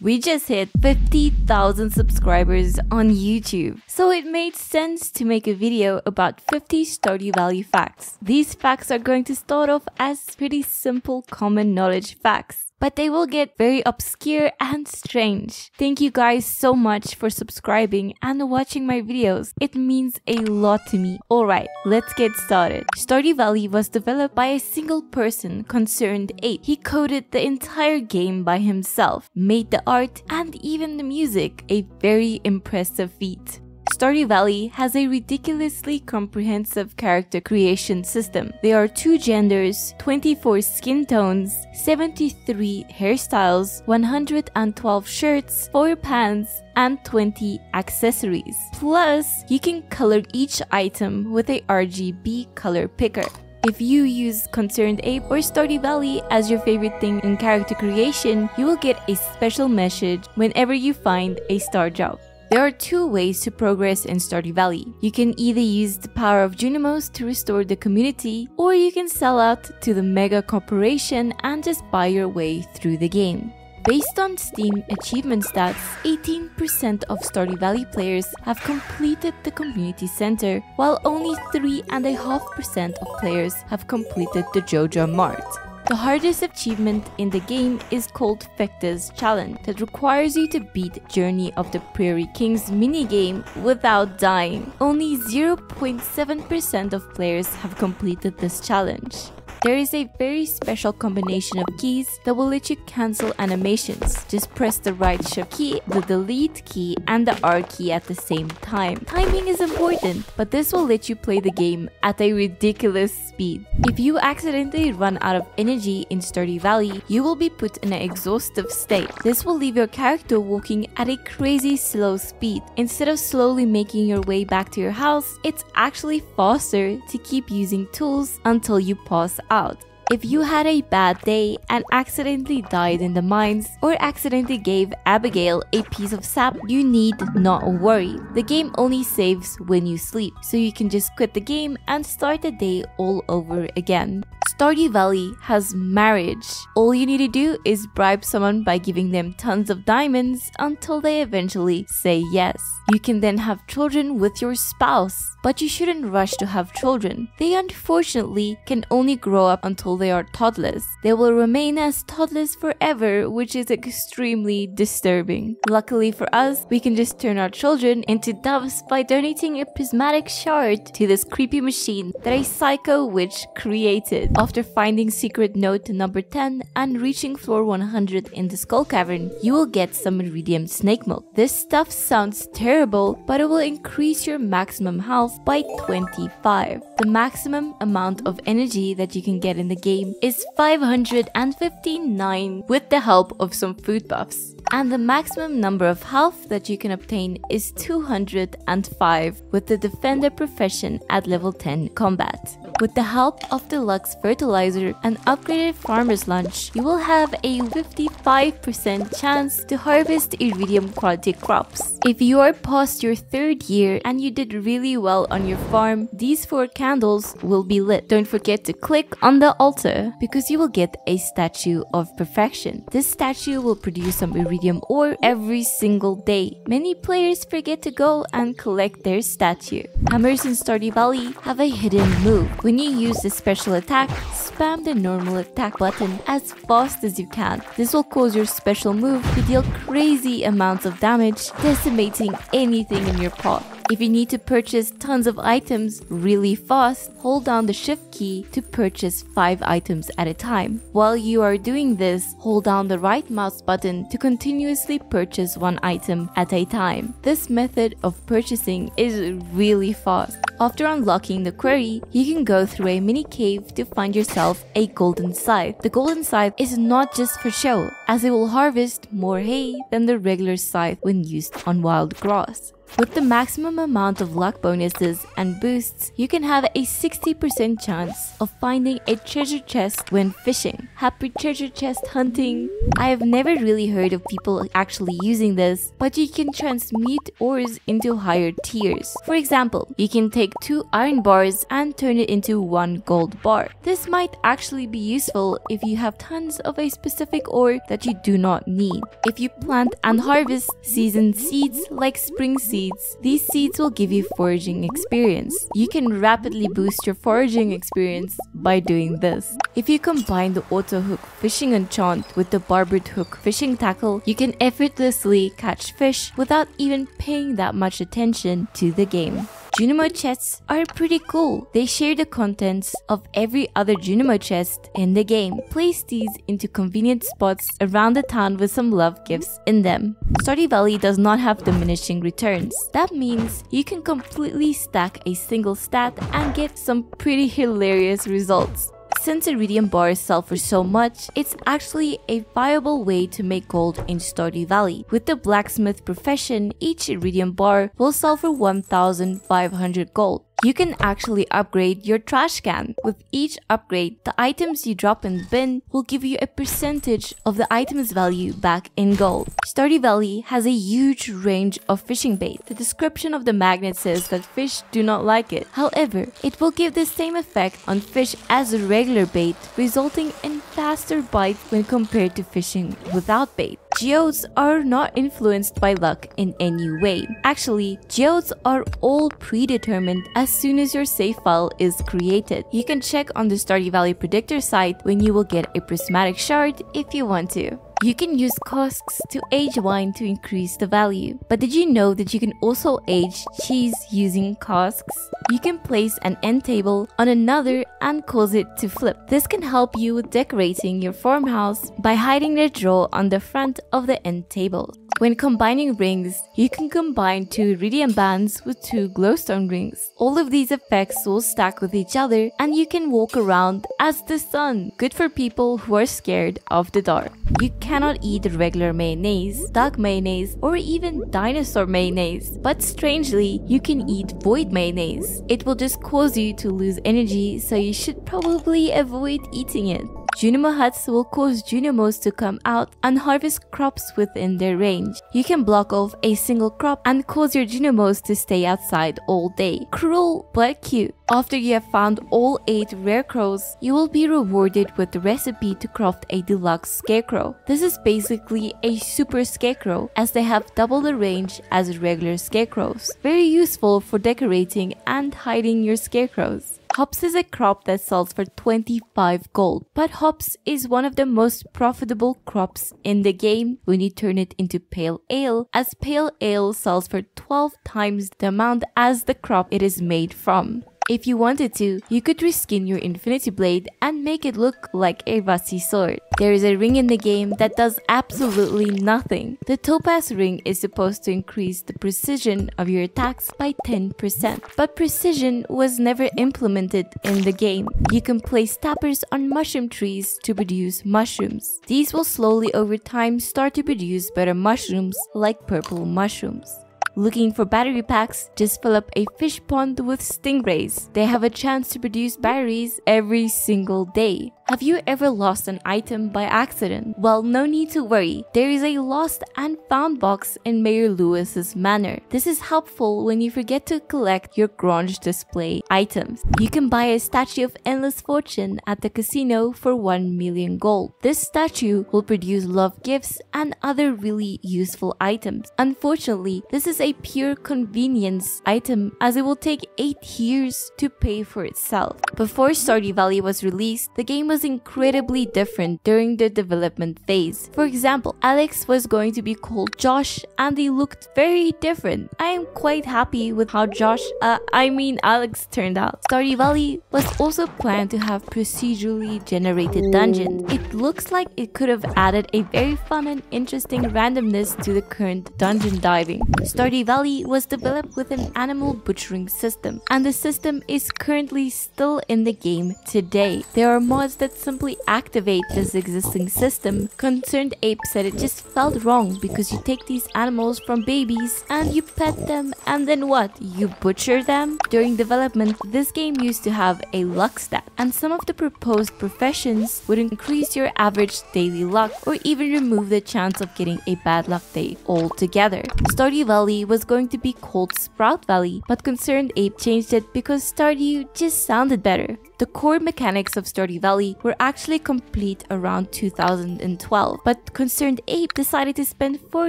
We just hit 50,000 subscribers on YouTube, so it made sense to make a video about 50 Stardew Valley facts. These facts are going to start off as pretty simple common knowledge facts, but they will get very obscure and strange. Thank you guys so much for subscribing and watching my videos. It means a lot to me. Alright, let's get started. Stardew Valley was developed by a single person, Concerned Ape. He coded the entire game by himself, made the art, and even the music, a very impressive feat. Stardew Valley has a ridiculously comprehensive character creation system. There are two genders, 24 skin tones, 73 hairstyles, 112 shirts, 4 pants, and 20 accessories. Plus, you can color each item with a RGB color picker. If you use Concerned Ape or Stardew Valley as your favorite thing in character creation, you will get a special message whenever you find a stardrop. There are two ways to progress in Stardew Valley. You can either use the power of Junimos to restore the community, or you can sell out to the mega corporation and just buy your way through the game. Based on Steam achievement stats, 18% of Stardew Valley players have completed the community center, while only 3.5% of players have completed the Joja Mart. The hardest achievement in the game is called Fector's Challenge that requires you to beat Journey of the Prairie Kings minigame without dying. Only 0.7% of players have completed this challenge. There is a very special combination of keys that will let you cancel animations. Just press the right shift key, the delete key, and the R key at the same time. Timing is important, but this will let you play the game at a ridiculous speed. If you accidentally run out of energy in Stardew Valley, you will be put in an exhaustive state. This will leave your character walking at a crazy slow speed. Instead of slowly making your way back to your house, it's actually faster to keep using tools until you pass out. If you had a bad day and accidentally died in the mines or accidentally gave Abigail a piece of sap, you need not worry. The game only saves when you sleep, so you can just quit the game and start the day all over again. Stardew Valley has marriage. All you need to do is bribe someone by giving them tons of diamonds until they eventually say yes. You can then have children with your spouse, but you shouldn't rush to have children. They unfortunately can only grow up until they are toddlers. They will remain as toddlers forever, which is extremely disturbing. Luckily for us, we can just turn our children into doves by donating a prismatic shard to this creepy machine that a psycho witch created. After finding secret note number 10 and reaching floor 100 in the skull cavern, you will get some iridium snake milk. This stuff sounds terrible, but it will increase your maximum health by 25. The maximum amount of energy that you can get in the game is 559 with the help of some food buffs. And the maximum number of health that you can obtain is 205 with the Defender profession at level 10 combat. With the help of Deluxe Fertilizer and upgraded Farmer's Lunch, you will have a 55% chance to harvest iridium quality crops. If you are past your third year and you did really well on your farm, these four candles will be lit. Don't forget to click on the altar because you will get a statue of perfection. This statue will produce some iridium ore every single day. Many players forget to go and collect their statue. Hammers in Stardew Valley have a hidden move. When you use the special attack, spam the normal attack button as fast as you can. This will cause your special move to deal crazy amounts of damage, decimating anything in your path. If you need to purchase tons of items really fast, hold down the shift key to purchase 5 items at a time. While you are doing this, hold down the right mouse button to continuously purchase one item at a time. This method of purchasing is really fast. After unlocking the quarry, you can go through a mini cave to find yourself a golden scythe. The golden scythe is not just for show, as it will harvest more hay than the regular scythe when used on wild grass. With the maximum amount of luck bonuses and boosts, you can have a 60% chance of finding a treasure chest when fishing. Happy treasure chest hunting! I have never really heard of people actually using this, but you can transmute ores into higher tiers. For example, you can take take two iron bars and turn it into one gold bar. This might actually be useful if you have tons of a specific ore that you do not need. If you plant and harvest seasoned seeds like spring seeds, these seeds will give you foraging experience. You can rapidly boost your foraging experience by doing this. If you combine the auto hook fishing enchant with the barbered hook fishing tackle, you can effortlessly catch fish without even paying that much attention to the game. Junimo chests are pretty cool. They share the contents of every other Junimo chest in the game. Place these into convenient spots around the town with some love gifts in them. Stardew Valley does not have diminishing returns. That means you can completely stack a single stat and get some pretty hilarious results. Since iridium bars sell for so much, it's actually a viable way to make gold in Stardew Valley. With the blacksmith profession, each iridium bar will sell for 1,500 gold. You can actually upgrade your trash can. With each upgrade, the items you drop in the bin will give you a percentage of the item's value back in gold. Stardew Valley has a huge range of fishing bait. The description of the magnet says that fish do not like it. However, it will give the same effect on fish as a regular bait, resulting in faster bite when compared to fishing without bait. Geodes are not influenced by luck in any way. Actually, geodes are all predetermined as soon as your save file is created. You can check on the Stardew Valley predictor site when you will get a prismatic shard if you want to. You can use casks to age wine to increase the value. But did you know that you can also age cheese using casks? You can place an end table on another and cause it to flip. This can help you with decorating your farmhouse by hiding the drawer on the front of the end table. When combining rings, you can combine two iridium bands with two glowstone rings. All of these effects will stack with each other and you can walk around as the sun. Good for people who are scared of the dark. You cannot eat regular mayonnaise, duck mayonnaise, or even dinosaur mayonnaise. But strangely, you can eat void mayonnaise. It will just cause you to lose energy, so you should probably avoid eating it. Junimo huts will cause Junimos to come out and harvest crops within their range. You can block off a single crop and cause your Junimos to stay outside all day. Cruel but cute. After you have found all 8 Rarecrows, you will be rewarded with the recipe to craft a deluxe scarecrow. This is basically a super scarecrow as they have double the range as regular scarecrows. Very useful for decorating and hiding your scarecrows. Hops is a crop that sells for 25 gold, but hops is one of the most profitable crops in the game when you turn it into pale ale, as pale ale sells for 12 times the amount as the crop it is made from. If you wanted to, you could reskin your Infinity Blade and make it look like a rusty sword. There is a ring in the game that does absolutely nothing. The Topaz ring is supposed to increase the precision of your attacks by 10%, but precision was never implemented in the game. You can place tappers on mushroom trees to produce mushrooms. These will slowly over time start to produce better mushrooms like purple mushrooms. Looking for battery packs? Just fill up a fish pond with stingrays. They have a chance to produce batteries every single day. Have you ever lost an item by accident? Well, no need to worry. There is a lost and found box in Mayor Lewis's manor. This is helpful when you forget to collect your Grange display items. You can buy a statue of endless fortune at the casino for 1 million gold. This statue will produce love gifts and other really useful items. Unfortunately, this is a pure convenience item as it will take 8 years to pay for itself. Before Stardew Valley was released, the game was incredibly different during the development phase. For example, Alex was going to be called Josh and they looked very different. I am quite happy with how Josh, uh, I mean Alex turned out. Stardew Valley was also planned to have procedurally generated dungeons. It looks like it could have added a very fun and interesting randomness to the current dungeon diving. Stardew Valley was developed with an animal butchering system and the system is currently still in the game today. There are mods that that simply activate this existing system, Concerned Ape said it just felt wrong because you take these animals from babies and you pet them and then what? You butcher them? During development, this game used to have a luck stat and some of the proposed professions would increase your average daily luck or even remove the chance of getting a bad luck day altogether. Stardew Valley was going to be called Sprout Valley, but Concerned Ape changed it because Stardew just sounded better. The core mechanics of Stardew Valley were actually complete around 2012, but Concerned Ape decided to spend 4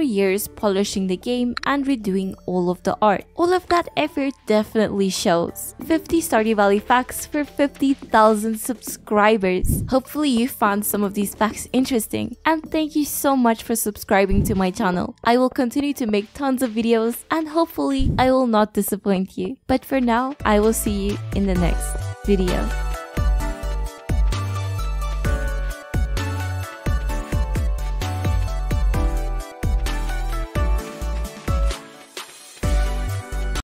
years polishing the game and redoing all of the art. All of that effort definitely shows. 50 Stardew Valley facts for 50,000 subscribers. Hopefully you found some of these facts interesting, and thank you so much for subscribing to my channel. I will continue to make tons of videos, and hopefully I will not disappoint you. But for now, I will see you in the next video.